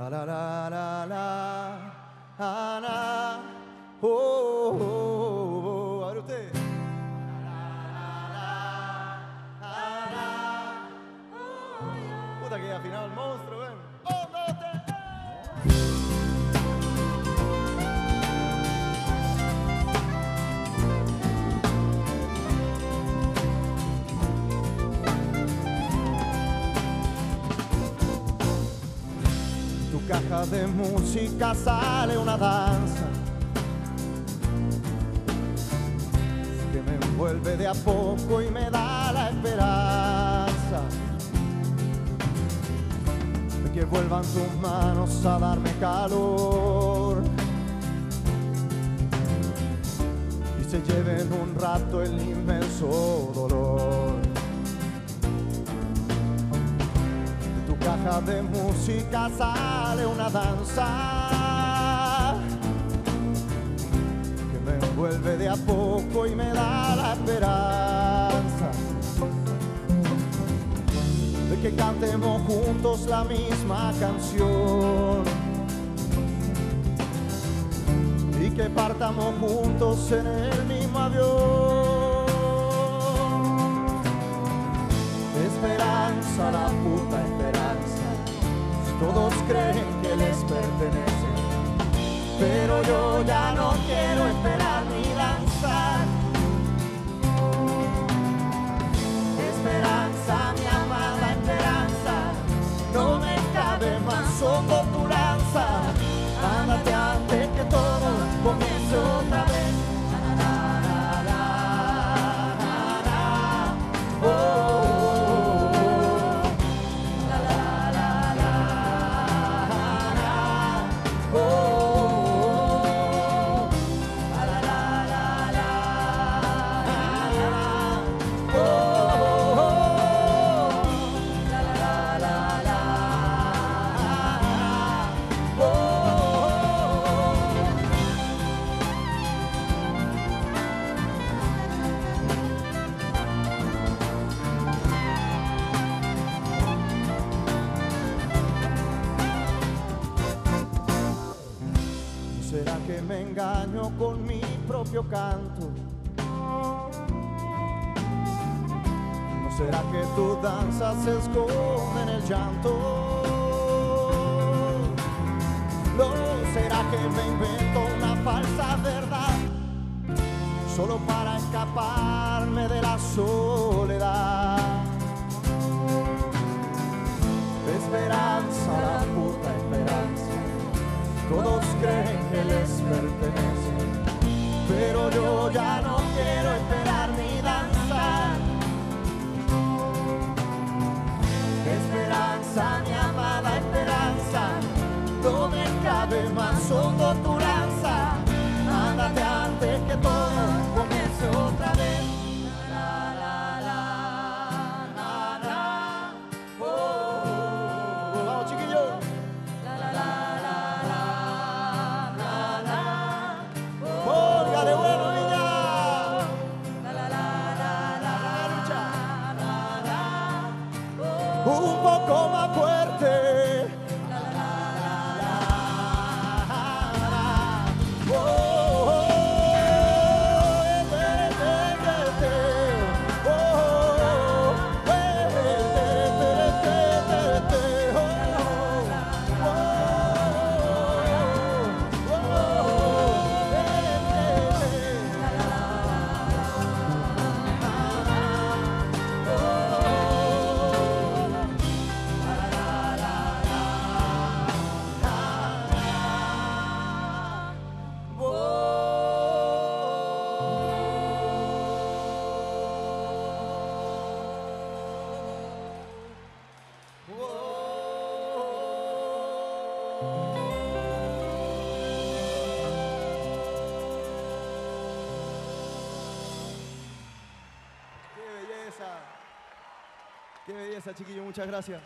La la la la la. Oh, oh, oh. A ver usted. Puta que afinado el monstruo, De música sale una danza que me envuelve de a poco y me da la esperanza de que vuelvan tus manos a darme calor y se lleven un rato el inmenso dolor. Caja de música sale una danza que me envuelve de a poco y me da la esperanza de que cantemos juntos la misma canción y que partamos juntos en el mismo avión. Esperanza, la puta esperanza, todos creen que les pertenece, pero yo ya no quiero esperar ni que me engaño con mi propio canto? ¿No será que tu danza se esconde en el llanto? ¿No será que me invento una falsa verdad? Solo para escaparme de la soledad. Esperanza, la puta creen que les pertenece, pero yo ya no quiero esperar ni danzar. Esperanza, mi amada esperanza, no me cabe más hondo tu lanza. Ándate antes que todo Un poco más fuerte. Qué belleza. Chiquillo. Muchas gracias.